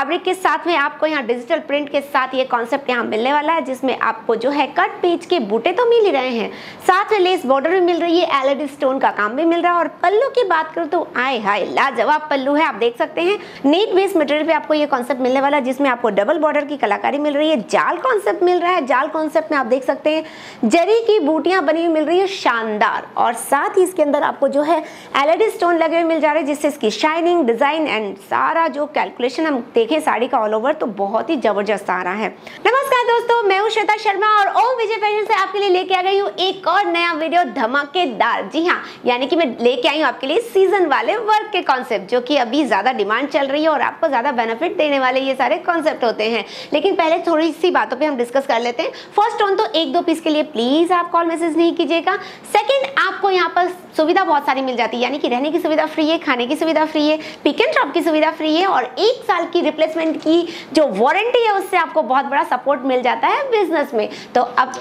Fabric के साथ में आपको यहाँ डिजिटल प्रिंट के साथ ये कॉन्सेप्ट यहाँ मिलने वाला है, जिसमें आपको जो है कट पेज के बूटे तो मिल ही रहे हैं। साथ में लेस बॉर्डर भी मिल रही है एलईडी स्टोन का काम भी मिल रहा है। और पल्लू की बात करूँ तो आए हाय, लाजवाब पल्लू है, आप देख सकते हैं। नीट बेस मटेरियल पे आपको ये कॉन्सेप्ट मिलने वाला है, जिसमें आपको डबल बॉर्डर की कलाकारी मिल रही है, जाल कॉन्सेप्ट मिल रहा है। जाल कॉन्सेप्ट में आप देख सकते हैं, जरी की बूटियाँ बनी हुई मिल रही है, शानदार। और साथ ही इसके अंदर आपको जो है एलईडी स्टोन लगे हुए मिल जा रहे हैं, जिससे इसकी शाइनिंग डिज़ाइन एंड सारा जो कैलकुलेशन हम देखें साड़ी का ऑल ओवर तो बहुत ही ज़बरदस्त आ रहा है। नमस्कार दोस्तों, मैं हूँ श्वेता शर्मा और ओम विजय फ़ैशन से आपके लिए लेके आ गई हूँ एक और नया वीडियो धमाकेदार। जी हाँ यानी कि मैं लेके आई हूँ आपके लिए सीज़न वाले वर्क के कॉन्सेप्ट जो कि अभी ज़्यादा डिमांड चल रही है और आपको ज़्यादा बेनिफिट देने वाले ये सारे कॉन्सेप्ट होते हैं। लेकिन पहले थोड़ी सी बातों पर हम डिस्कस कर लेते हैं। फ़र्स्ट ऑन तो एक दो पीस के लिए प्लीज़ आप कॉल मैसेज नहीं कीजिएगा। सेकेंड आपको यहाँ पर सुविधा बहुत सारी मिल जाती है, यानी कि रहने की सुविधा फ्री है, खाने की सुविधा फ्री है पिक एंड ड्रॉप की सुविधा फ्री है और एक साल की रिप्लेसमेंट की जो वारंटी है, उससे आपको बहुत बड़ा सपोर्ट मिल जाता है बिज़नेस में। तो अब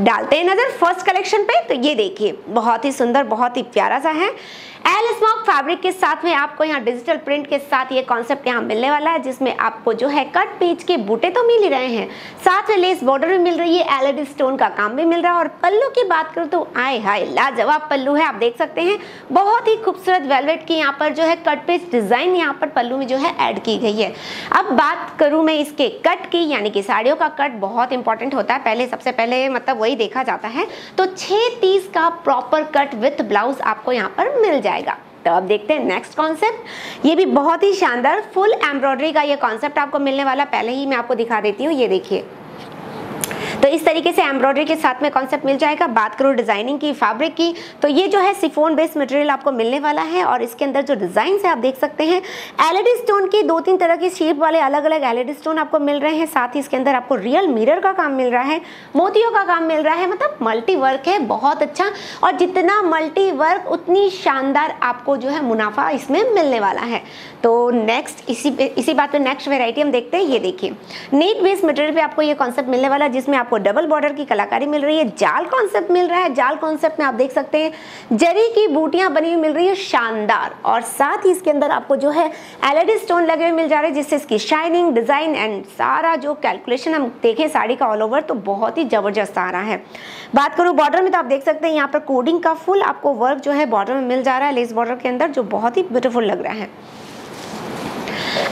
डालते हैं नज़र फ़र्स्ट कलेक्शन पे तो ये देखिए, बहुत ही सुंदर, बहुत ही प्यारा सा है। एल स्मॉक फैब्रिक के साथ में आपको यहाँ डिजिटल प्रिंट के साथ ये कॉन्सेप्ट यहाँ मिलने वाला है, जिसमें आपको जो है कट पेज के बूटे तो मिल ही रहे हैं। साथ में लेस बॉर्डर भी मिल रही है एलईडी स्टोन का काम भी मिल रहा है। और पल्लू की बात करूँ तो आए हाय, लाजवाब पल्लू है, आप देख सकते हैं। बहुत ही खूबसूरत वेलवेट की यहाँ पर जो है कट पेज डिज़ाइन यहाँ पर पल्लू में जो है ऐड की गई है। अब बात करूँ मैं इसके कट की, यानी कि साड़ियों का कट बहुत इंपॉर्टेंट होता है। पहले, सबसे पहले मतलब वही देखा जाता है। तो छः तीस का प्रॉपर कट विथ ब्लाउज आपको यहाँ पर मिल जाएगा। तो अब देखते हैं नेक्स्ट कॉन्सेप्ट ये भी बहुत ही शानदार फुल एम्ब्रॉयडरी का ये कॉन्सेप्ट आपको मिलने वाला। पहले ही मैं आपको दिखा देती हूँ, ये देखिए। तो इस तरीके से एम्ब्रॉयडरी के साथ में कॉन्सेप्ट मिल जाएगा। बात करूँ डिज़ाइनिंग की फैब्रिक की तो ये जो है सिफोन बेस्ड मटेरियल आपको मिलने वाला है और इसके अंदर जो डिज़ाइन है आप देख सकते हैं। एलईडी स्टोन की दो तीन तरह की शेप वाले अलग अलग एलईडी स्टोन आपको मिल रहे हैं। साथ ही इसके अंदर आपको रियल मिरर का काम मिल रहा है, मोतियों का काम मिल रहा है। मतलब मल्टी वर्क है, बहुत अच्छा। और जितना मल्टी वर्क उतनी शानदार आपको जो है मुनाफा इसमें मिलने वाला है। तो नेक्स्ट इसी इसी बात पे नेक्स्ट वेराइटी हम देखते हैं। ये देखिए नेट बेस्ड मटेरियल पे आपको ये कॉन्सेप्ट मिलने वाला जिसमें आपको डबल बॉर्डर की कलाकारी मिल रही है। जाल कॉन्सेप्ट मिल रहा है। जाल कॉन्सेप्ट में आप देख सकते हैं, जरी की बूटियाँ बनी हुई मिल रही है, शानदार। और साथ ही इसके अंदर आपको जो है एलईडी स्टोन लगे हुए मिल जा रहे हैं, जिससे इसकी शाइनिंग डिज़ाइन एंड सारा जो कैलकुलेशन हम देखें, साड़ी का ऑल ओवर तो बहुत ही ज़बरदस्त आ रहा है। बात करूँ बॉर्डर में तो आप देख सकते हैं, यहाँ पर कोडिंग का फुल आपको वर्क जो है बॉर्डर में मिल जा रहा है लेस बॉर्डर के अंदर, जो बहुत ही ब्यूटीफुल लग रहा है।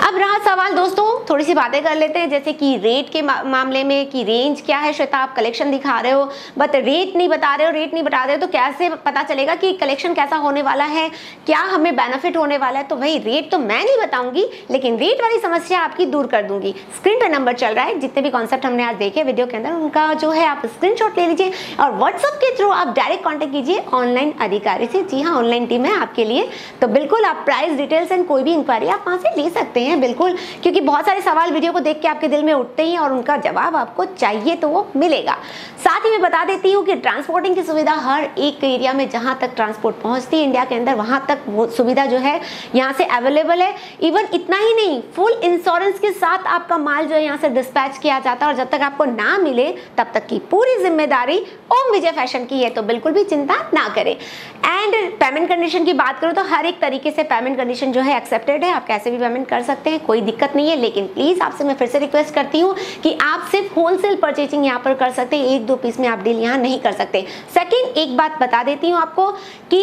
अब रहा सवाल दोस्तों थोड़ी सी बातें कर लेते हैं, जैसे कि रेट के मामले में कि रेंज क्या है, श्वेता, आप कलेक्शन दिखा रहे हो बट रेट नहीं बता रहे हो रेट नहीं बता रहे हो तो कैसे पता चलेगा कि कलेक्शन कैसा होने वाला है, क्या हमें बेनिफिट होने वाला है? तो भाई रेट तो मैं नहीं बताऊँगी, लेकिन रेट वाली समस्या आपकी दूर कर दूँगी। स्क्रीन पर नंबर चल रहा है, जितने भी कॉन्सेप्ट हमने आज देखे वीडियो के अंदर, उनका जो है आप स्क्रीन ले लीजिए और व्हाट्सअप के थ्रू आप डायरेक्ट कॉन्टेक्ट कीजिए ऑनलाइन अधिकारी से। जी हाँ ऑनलाइन टीम है आपके लिए तो बिल्कुल आप प्राइस डिटेल्स एंड कोई भी इंक्वायरी आप वहाँ से ले सकते हैं, बिल्कुल, क्योंकि बहुत सारे सवाल वीडियो को देख के आपके दिल में उठते हैं और उनका जवाब आपको चाहिए तो वो मिलेगा। साथ ही मैं बता देती हूँ कि ट्रांसपोर्टिंग की सुविधा हर एक एरिया में जहाँ तक ट्रांसपोर्ट पहुँचती है, इंडिया के अंदर वहाँ तक वो सुविधा जो है यहाँ से अवेलेबल है। इवन इतना ही नहीं, फुल इंश्योरेंस के साथ आपका माल जो है यहाँ से डिस्पैच किया जाता है और जब तक आपको ना मिले, तब तक की पूरी ज़िम्मेदारी ओम विजय फ़ैशन की है तो बिल्कुल भी चिंता ना करें। एंड पेमेंट कंडीशन की बात करूँ तो हर एक तरीके से पेमेंट कंडीशन जो है एक्सेप्टेड है। आप कैसे भी पेमेंट कर सकते हैं, कोई दिक्कत नहीं है, लेकिन प्लीज़ आपसे मैं फिर से रिक्वेस्ट करती हूँ कि आप सिर्फ़ होलसेल परचेजिंग यहाँ पर कर सकते हैं। एक, दो पीस में आप डील यहाँ नहीं कर सकते। सेकेंड एक बात बता देती हूँ आपको कि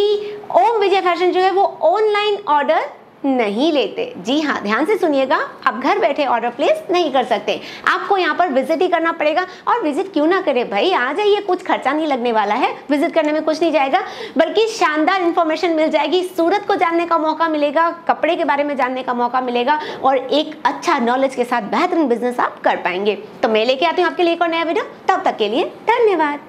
ओम विजय फ़ैशन जो है वो ऑनलाइन ऑर्डर नहीं लेते। जी हाँ ध्यान से सुनिएगा। आप घर बैठे ऑर्डर प्लेस नहीं कर सकते। आपको यहाँ पर विज़िट ही करना पड़ेगा। और विज़िट क्यों ना करे भाई? आ जाइए, कुछ खर्चा नहीं लगने वाला है। विज़िट करने में कुछ नहीं जाएगा। बल्कि शानदार इन्फॉर्मेशन मिल जाएगी। सूरत को जानने का मौका मिलेगा, कपड़े के बारे में जानने का मौका मिलेगा और एक अच्छा नॉलेज के साथ बेहतरीन बिज़नेस आप कर पाएँगे। तो मैं लेके आती हूँ आपके लिए एक और नया वीडियो तब तक के लिए धन्यवाद।